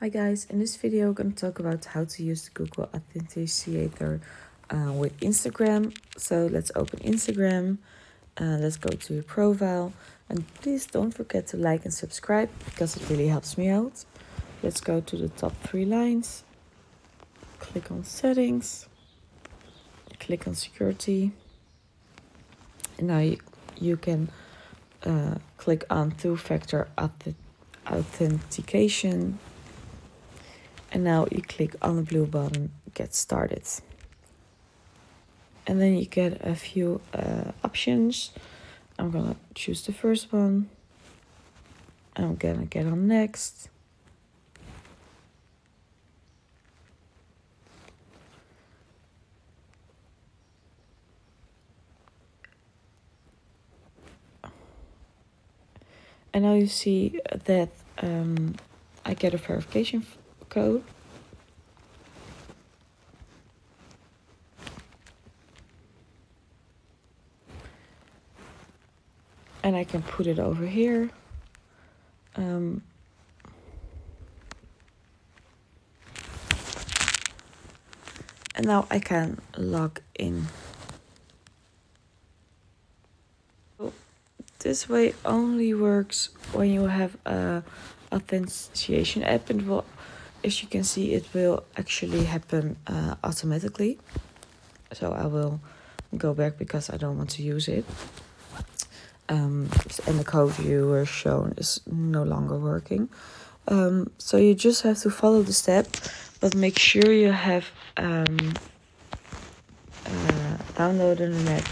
Hi guys, in this video I'm going to talk about how to use the Google Authenticator uh, with Instagram. So let's open Instagram, uh, let's go to your profile and please don't forget to like and subscribe because it really helps me out. Let's go to the top three lines, click on settings, click on security and now you, you can uh, click on two-factor authentication and now you click on the blue button get started. And then you get a few uh, options. I'm gonna choose the first one. I'm gonna get on next. And now you see that um, I get a verification code. And I can put it over here. Um, and now I can log in. This way only works when you have a authentication app and will as you can see it will actually happen uh, automatically. So I will go back because I don't want to use it. Um, and the code you were shown is no longer working. Um, so you just have to follow the step but make sure you have um, uh, downloaded an app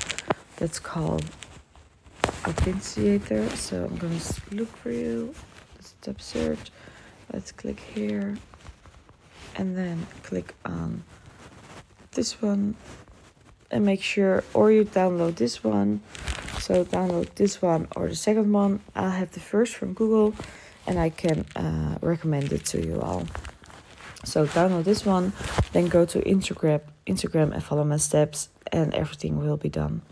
that's called Authenticator. So I'm gonna look for you. Step search. Let's click here and then click on this one and make sure or you download this one. So download this one or the second one. I'll have the first from google and i can uh, recommend it to you all. So download this one then go to instagram instagram and follow my steps and everything will be done.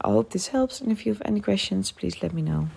I hope this helps and if you have any questions please let me know